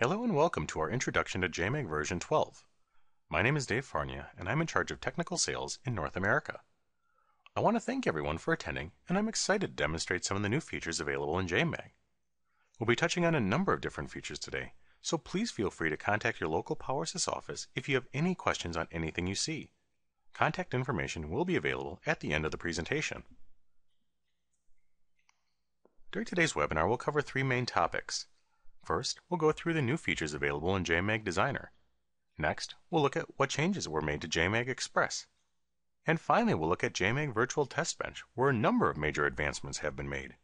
Hello and welcome to our introduction to JMAG version 12. My name is Dave Farnia and I'm in charge of technical sales in North America. I want to thank everyone for attending and I'm excited to demonstrate some of the new features available in JMAG. We'll be touching on a number of different features today, so please feel free to contact your local PowerSys office if you have any questions on anything you see. Contact information will be available at the end of the presentation. During today's webinar, we'll cover three main topics. First, we'll go through the new features available in JMAG Designer. Next, we'll look at what changes were made to JMAG Express. And finally, we'll look at JMAG Virtual Test Bench, where a number of major advancements have been made.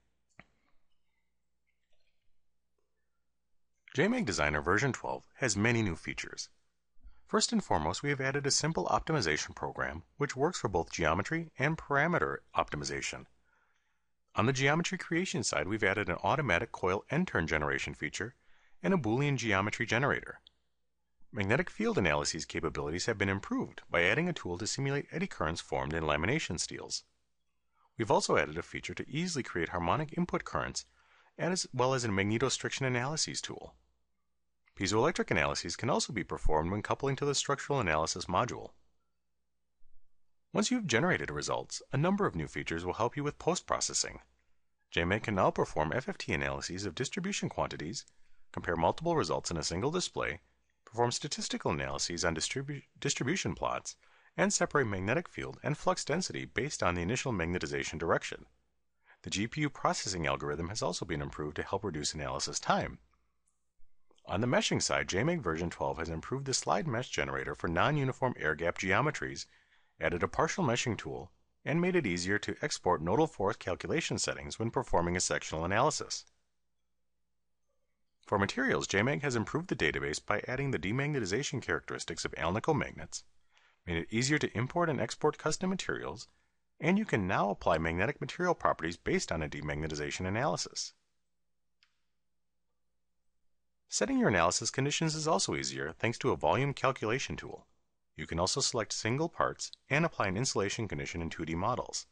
JMAG Designer version 12 has many new features. First and foremost, we have added a simple optimization program which works for both geometry and parameter optimization. On the geometry creation side, we've added an automatic coil end turn generation feature and a Boolean geometry generator. Magnetic field analyses capabilities have been improved by adding a tool to simulate eddy currents formed in lamination steels. We've also added a feature to easily create harmonic input currents as well as a magnetostriction analyses tool. Piezoelectric analyses can also be performed when coupling to the structural analysis module. Once you have generated results, a number of new features will help you with post-processing. JMAG can now perform FFT analyses of distribution quantities, compare multiple results in a single display, perform statistical analyses on distribu distribution plots, and separate magnetic field and flux density based on the initial magnetization direction. The GPU processing algorithm has also been improved to help reduce analysis time. On the meshing side, JMAG version 12 has improved the slide mesh generator for non-uniform air gap geometries added a partial meshing tool, and made it easier to export nodal force calculation settings when performing a sectional analysis. For materials, JMAG has improved the database by adding the demagnetization characteristics of Alnico magnets, made it easier to import and export custom materials, and you can now apply magnetic material properties based on a demagnetization analysis. Setting your analysis conditions is also easier thanks to a volume calculation tool. You can also select single parts and apply an insulation condition in 2D models.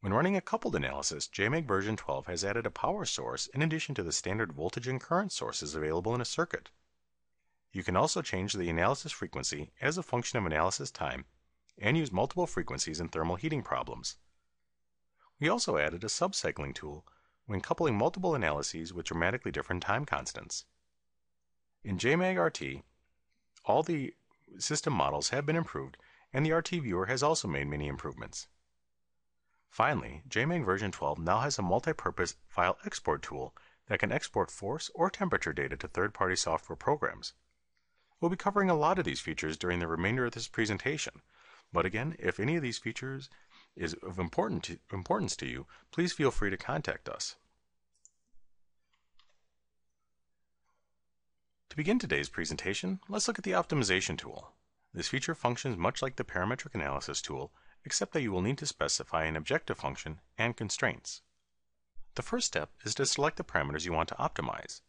When running a coupled analysis, JMAG version 12 has added a power source in addition to the standard voltage and current sources available in a circuit. You can also change the analysis frequency as a function of analysis time and use multiple frequencies in thermal heating problems. We also added a subcycling tool when coupling multiple analyses with dramatically different time constants. In JMAG RT, all the system models have been improved, and the RT viewer has also made many improvements. Finally, JMAG version 12 now has a multi-purpose file export tool that can export force or temperature data to third-party software programs. We'll be covering a lot of these features during the remainder of this presentation, but again, if any of these features is of important to, importance to you, please feel free to contact us. To begin today's presentation, let's look at the optimization tool. This feature functions much like the parametric analysis tool, except that you will need to specify an objective function and constraints. The first step is to select the parameters you want to optimize.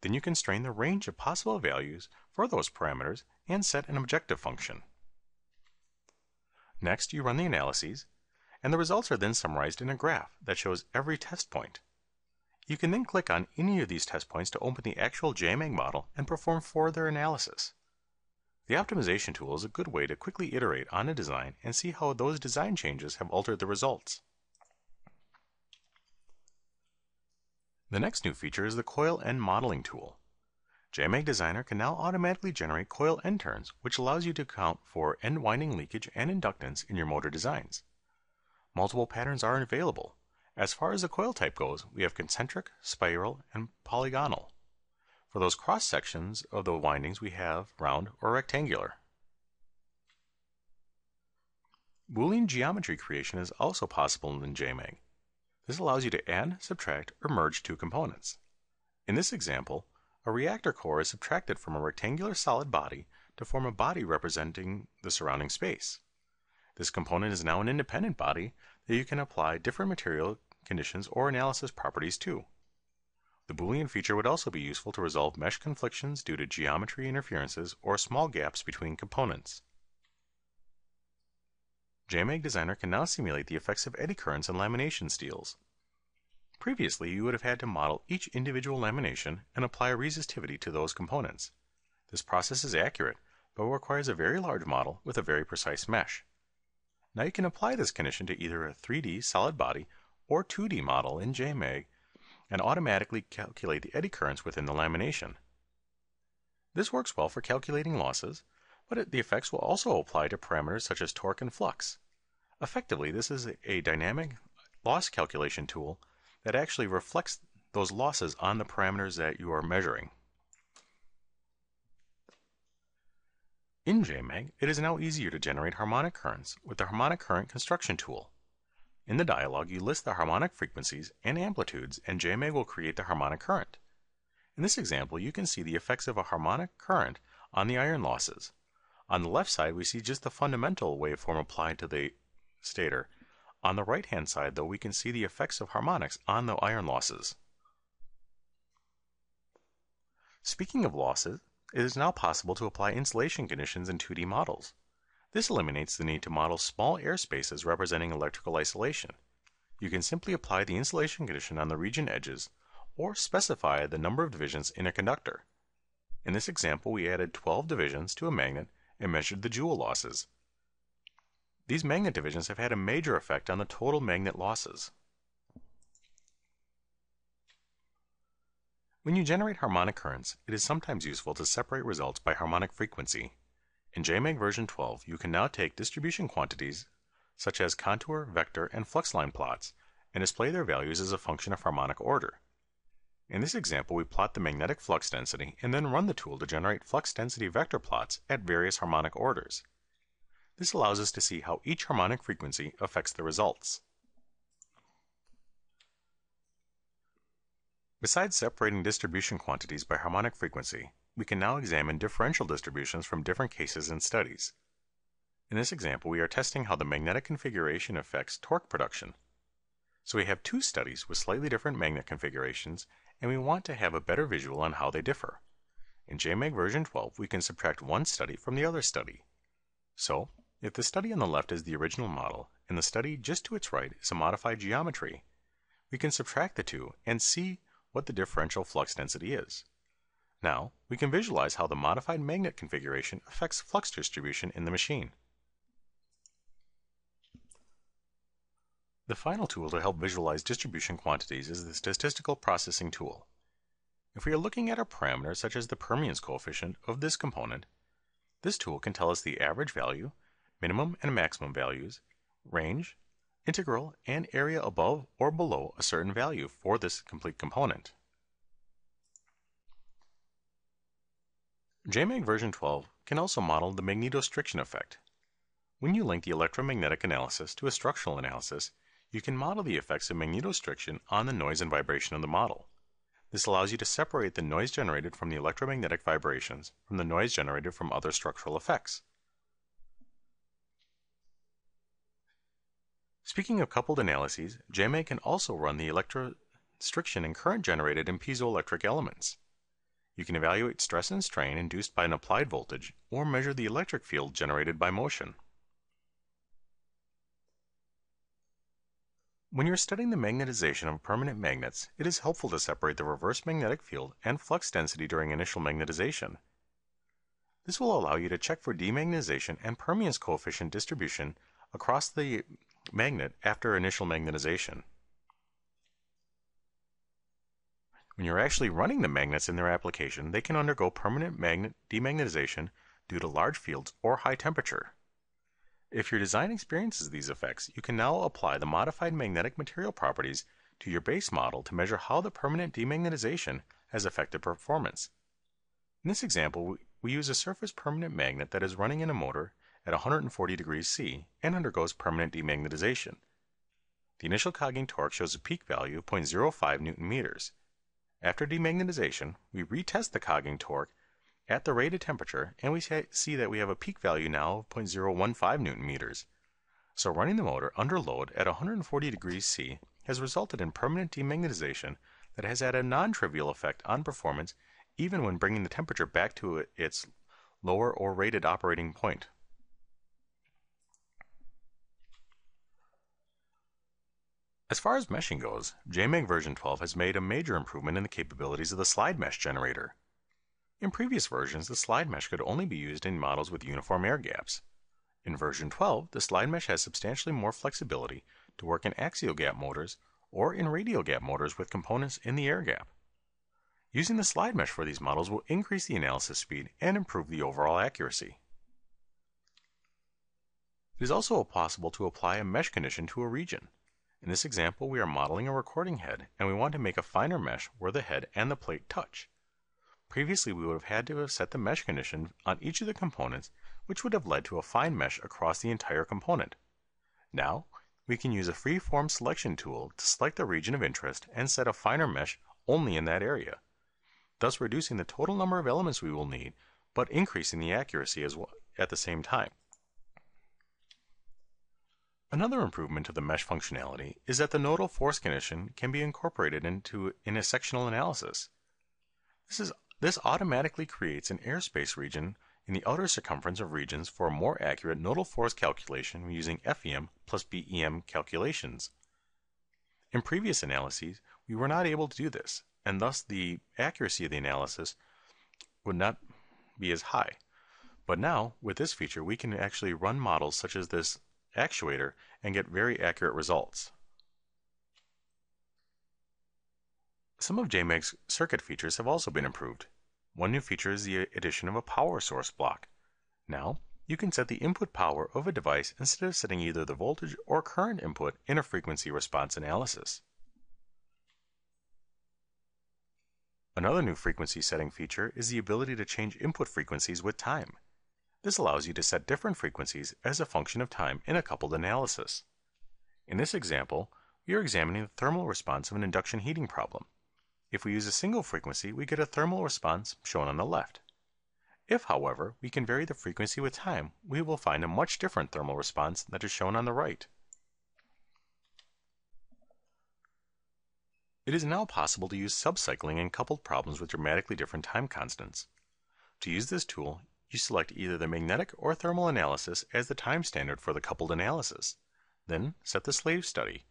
Then you constrain the range of possible values for those parameters and set an objective function. Next, you run the analyses, and the results are then summarized in a graph that shows every test point. You can then click on any of these test points to open the actual JMAG model and perform further analysis. The optimization tool is a good way to quickly iterate on a design and see how those design changes have altered the results. The next new feature is the coil end modeling tool. JMAG Designer can now automatically generate coil end turns, which allows you to account for end winding leakage and inductance in your motor designs. Multiple patterns are available, as far as the coil type goes, we have concentric, spiral, and polygonal. For those cross sections of the windings, we have round or rectangular. Boolean geometry creation is also possible in JMAG. This allows you to add, subtract, or merge two components. In this example, a reactor core is subtracted from a rectangular solid body to form a body representing the surrounding space. This component is now an independent body that you can apply different material conditions, or analysis properties too. The Boolean feature would also be useful to resolve mesh conflictions due to geometry interferences or small gaps between components. JMAG Designer can now simulate the effects of eddy currents in lamination steels. Previously, you would have had to model each individual lamination and apply a resistivity to those components. This process is accurate, but requires a very large model with a very precise mesh. Now you can apply this condition to either a 3D solid body or 2D model in JMag and automatically calculate the eddy currents within the lamination. This works well for calculating losses, but the effects will also apply to parameters such as torque and flux. Effectively, this is a dynamic loss calculation tool that actually reflects those losses on the parameters that you are measuring. In JMag, it is now easier to generate harmonic currents with the harmonic current construction tool. In the dialog, you list the harmonic frequencies and amplitudes, and JMag will create the harmonic current. In this example, you can see the effects of a harmonic current on the iron losses. On the left side, we see just the fundamental waveform applied to the stator. On the right-hand side, though, we can see the effects of harmonics on the iron losses. Speaking of losses, it is now possible to apply insulation conditions in 2D models. This eliminates the need to model small air spaces representing electrical isolation. You can simply apply the insulation condition on the region edges or specify the number of divisions in a conductor. In this example, we added 12 divisions to a magnet and measured the joule losses. These magnet divisions have had a major effect on the total magnet losses. When you generate harmonic currents, it is sometimes useful to separate results by harmonic frequency. In JMag version 12, you can now take distribution quantities, such as contour, vector, and flux line plots, and display their values as a function of harmonic order. In this example, we plot the magnetic flux density and then run the tool to generate flux density vector plots at various harmonic orders. This allows us to see how each harmonic frequency affects the results. Besides separating distribution quantities by harmonic frequency, we can now examine differential distributions from different cases and studies. In this example, we are testing how the magnetic configuration affects torque production. So we have two studies with slightly different magnet configurations, and we want to have a better visual on how they differ. In JMag version 12, we can subtract one study from the other study. So, if the study on the left is the original model, and the study just to its right is a modified geometry, we can subtract the two and see what the differential flux density is. Now, we can visualize how the modified magnet configuration affects flux distribution in the machine. The final tool to help visualize distribution quantities is the statistical processing tool. If we are looking at a parameter such as the permeance coefficient of this component, this tool can tell us the average value, minimum and maximum values, range, integral, and area above or below a certain value for this complete component. JMag version 12 can also model the magnetostriction effect. When you link the electromagnetic analysis to a structural analysis, you can model the effects of magnetostriction on the noise and vibration of the model. This allows you to separate the noise generated from the electromagnetic vibrations from the noise generated from other structural effects. Speaking of coupled analyses, JMag can also run the electrostriction and current generated in piezoelectric elements. You can evaluate stress and strain induced by an applied voltage or measure the electric field generated by motion. When you're studying the magnetization of permanent magnets, it is helpful to separate the reverse magnetic field and flux density during initial magnetization. This will allow you to check for demagnetization and permeance coefficient distribution across the magnet after initial magnetization. When you're actually running the magnets in their application, they can undergo permanent magnet demagnetization due to large fields or high temperature. If your design experiences these effects, you can now apply the modified magnetic material properties to your base model to measure how the permanent demagnetization has affected performance. In this example, we use a surface permanent magnet that is running in a motor at 140 degrees C and undergoes permanent demagnetization. The initial cogging torque shows a peak value of 0.05 newton meters. After demagnetization, we retest the cogging torque at the rated temperature and we see that we have a peak value now of 0.015 newton meters. So running the motor under load at 140 degrees C has resulted in permanent demagnetization that has had a non-trivial effect on performance even when bringing the temperature back to its lower or rated operating point. As far as meshing goes, JMAG version 12 has made a major improvement in the capabilities of the slide mesh generator. In previous versions, the slide mesh could only be used in models with uniform air gaps. In version 12, the slide mesh has substantially more flexibility to work in axial gap motors or in radial gap motors with components in the air gap. Using the slide mesh for these models will increase the analysis speed and improve the overall accuracy. It is also possible to apply a mesh condition to a region. In this example, we are modeling a recording head and we want to make a finer mesh where the head and the plate touch. Previously, we would have had to have set the mesh condition on each of the components, which would have led to a fine mesh across the entire component. Now, we can use a free-form selection tool to select the region of interest and set a finer mesh only in that area, thus reducing the total number of elements we will need, but increasing the accuracy as well at the same time. Another improvement to the mesh functionality is that the nodal force condition can be incorporated into in a sectional analysis. This is this automatically creates an airspace region in the outer circumference of regions for a more accurate nodal force calculation using FEM plus BEM calculations. In previous analyses, we were not able to do this, and thus the accuracy of the analysis would not be as high. But now, with this feature, we can actually run models such as this actuator and get very accurate results. Some of JMAG's circuit features have also been improved. One new feature is the addition of a power source block. Now, you can set the input power of a device instead of setting either the voltage or current input in a frequency response analysis. Another new frequency setting feature is the ability to change input frequencies with time. This allows you to set different frequencies as a function of time in a coupled analysis. In this example, we are examining the thermal response of an induction heating problem. If we use a single frequency, we get a thermal response shown on the left. If, however, we can vary the frequency with time, we will find a much different thermal response that is shown on the right. It is now possible to use subcycling in coupled problems with dramatically different time constants. To use this tool, you select either the magnetic or thermal analysis as the time standard for the coupled analysis. Then set the slave study.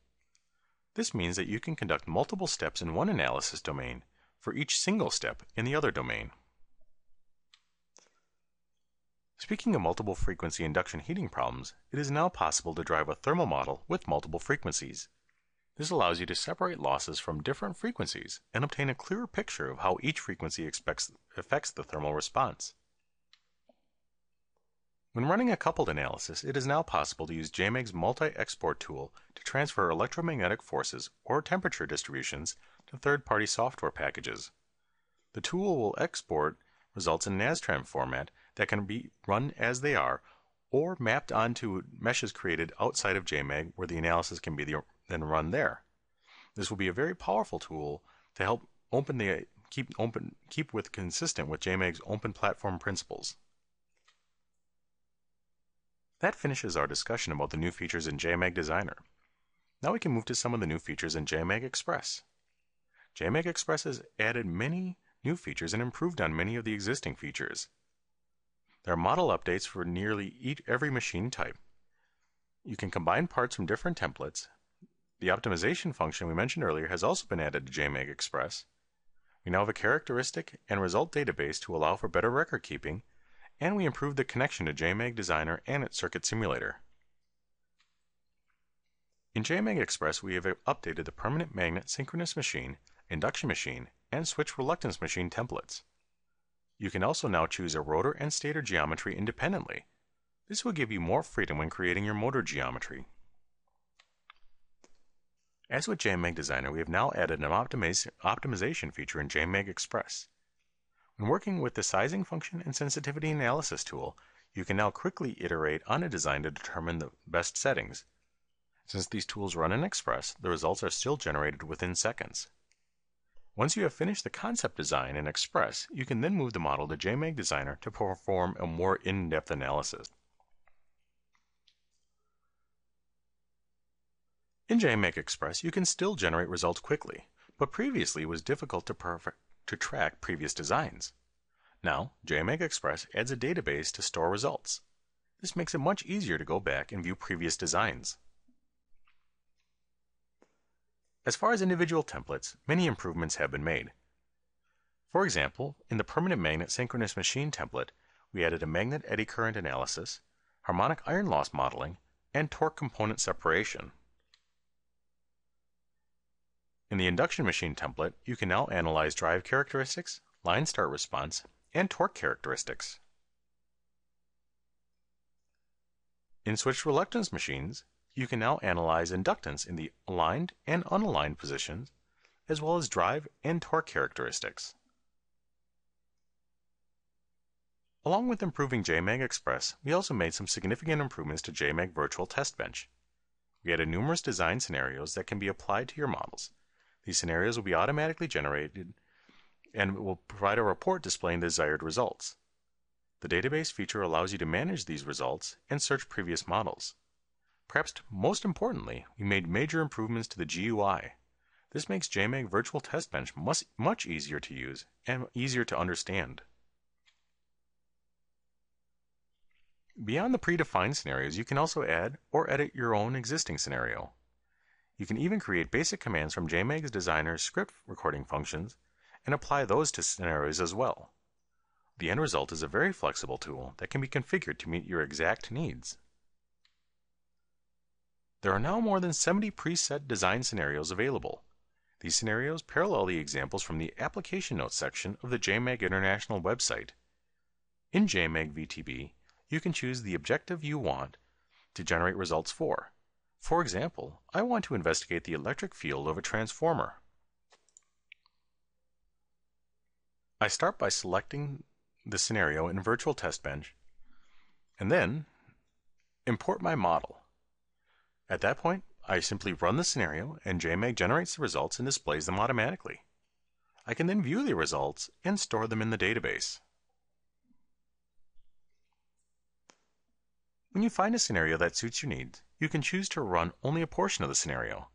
This means that you can conduct multiple steps in one analysis domain for each single step in the other domain. Speaking of multiple frequency induction heating problems, it is now possible to drive a thermal model with multiple frequencies. This allows you to separate losses from different frequencies and obtain a clearer picture of how each frequency expects, affects the thermal response. When running a coupled analysis, it is now possible to use JMAG's multi-export tool to transfer electromagnetic forces or temperature distributions to third-party software packages. The tool will export results in Nastran format that can be run as they are or mapped onto meshes created outside of JMAG where the analysis can be the, then run there. This will be a very powerful tool to help open the keep open keep with consistent with JMAG's open platform principles. That finishes our discussion about the new features in JMAG Designer. Now we can move to some of the new features in JMAG Express. JMAG Express has added many new features and improved on many of the existing features. There are model updates for nearly each, every machine type. You can combine parts from different templates. The optimization function we mentioned earlier has also been added to JMAG Express. We now have a characteristic and result database to allow for better record keeping and we improved the connection to JMAG Designer and its circuit simulator. In JMAG Express, we have updated the permanent magnet synchronous machine, induction machine, and switch reluctance machine templates. You can also now choose a rotor and stator geometry independently. This will give you more freedom when creating your motor geometry. As with JMAG Designer, we have now added an optimization feature in JMAG Express. When working with the sizing function and sensitivity analysis tool, you can now quickly iterate on a design to determine the best settings. Since these tools run in Express, the results are still generated within seconds. Once you have finished the concept design in Express, you can then move the model to JMAG Designer to perform a more in-depth analysis. In JMAG Express, you can still generate results quickly, but previously it was difficult to perfect to track previous designs. Now, JMAG Express adds a database to store results. This makes it much easier to go back and view previous designs. As far as individual templates, many improvements have been made. For example, in the permanent magnet synchronous machine template, we added a magnet eddy current analysis, harmonic iron loss modeling, and torque component separation. In the induction machine template, you can now analyze drive characteristics, line start response, and torque characteristics. In switched reluctance machines, you can now analyze inductance in the aligned and unaligned positions, as well as drive and torque characteristics. Along with improving JMAG Express, we also made some significant improvements to JMAG Virtual Test Bench. We added numerous design scenarios that can be applied to your models. These scenarios will be automatically generated and will provide a report displaying the desired results. The database feature allows you to manage these results and search previous models. Perhaps most importantly, we made major improvements to the GUI. This makes JMAG Virtual Test Bench much, much easier to use and easier to understand. Beyond the predefined scenarios, you can also add or edit your own existing scenario. You can even create basic commands from JMAG's designer's script recording functions and apply those to scenarios as well. The end result is a very flexible tool that can be configured to meet your exact needs. There are now more than 70 preset design scenarios available. These scenarios parallel the examples from the Application Notes section of the JMAG International website. In JMAG VTB, you can choose the objective you want to generate results for. For example, I want to investigate the electric field of a transformer. I start by selecting the scenario in Virtual Test Bench and then import my model. At that point, I simply run the scenario and JMAG generates the results and displays them automatically. I can then view the results and store them in the database. When you find a scenario that suits your needs, you can choose to run only a portion of the scenario.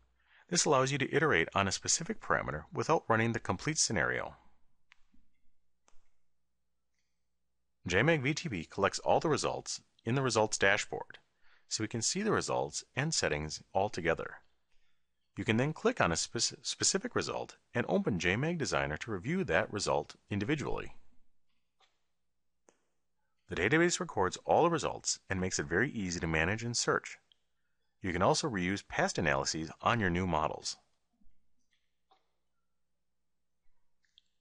This allows you to iterate on a specific parameter without running the complete scenario. JMAG VTB collects all the results in the results dashboard so we can see the results and settings all together. You can then click on a spec specific result and open JMAG Designer to review that result individually. The database records all the results and makes it very easy to manage and search. You can also reuse past analyses on your new models.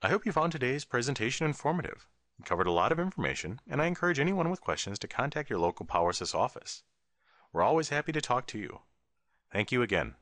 I hope you found today's presentation informative. We covered a lot of information, and I encourage anyone with questions to contact your local PowerSys office. We're always happy to talk to you. Thank you again.